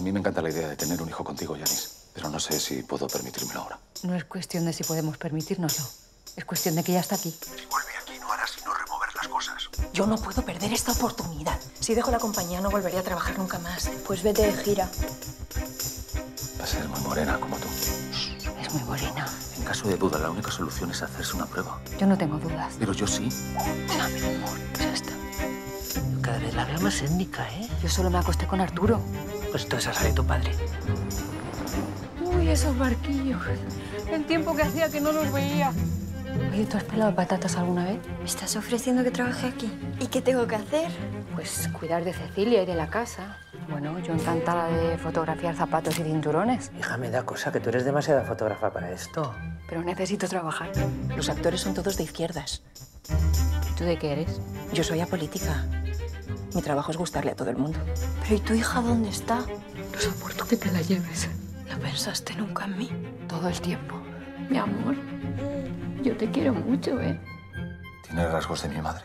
A mí me encanta la idea de tener un hijo contigo, Yanis. Pero no sé si puedo permitírmelo ahora. No es cuestión de si podemos permitírnoslo. Es cuestión de que ya está aquí. Si vuelve aquí no hará sino remover las cosas. Yo no puedo perder esta oportunidad. Si dejo la compañía no volveré a trabajar nunca más. Pues vete de gira. Va a ser muy morena como tú. Es muy morena. En caso de duda, la única solución es hacerse una prueba. Yo no tengo dudas. Pero yo sí. Ya, mi amor, ya está. Vez la veo más étnica, ¿eh? Yo solo me acosté con Arturo. Pues entonces sale tu padre. Uy, esos barquillos. El tiempo que hacía que no los veía. Oye, ¿tú has pelado patatas alguna vez? ¿Me estás ofreciendo que trabaje aquí? ¿Y qué tengo que hacer? Pues cuidar de Cecilia y de la casa. Bueno, yo encantada de fotografiar zapatos y cinturones. Hija, me da cosa que tú eres demasiada fotógrafa para esto. Pero necesito trabajar. Los actores son todos de izquierdas. ¿Y tú de qué eres? Yo soy apolítica. Mi trabajo es gustarle a todo el mundo. ¿Pero y tu hija dónde está? No soporto que te la lleves. ¿No pensaste nunca en mí? Todo el tiempo. Mi amor, yo te quiero mucho, ¿eh? Tiene rasgos de mi madre.